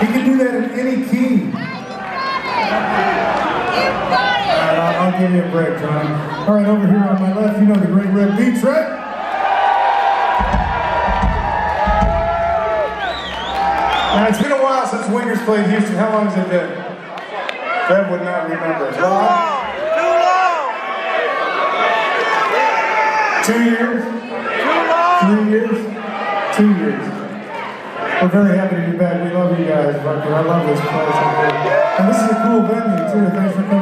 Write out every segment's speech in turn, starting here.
He can do that in any key. Alright, I'll, I'll give you a break, Johnny. Alright, over here on my left, you know the great Reb Beach, right? Now, it's been a while since Wingers played Houston. How long has it been? Bev would not remember. Too long? Too long! Two years? Too long! Three years? Two years. We're very happy to be back. We love you guys, Rucker. I love this place. And this is a cool venue, too. Thanks for coming.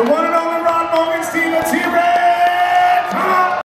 The one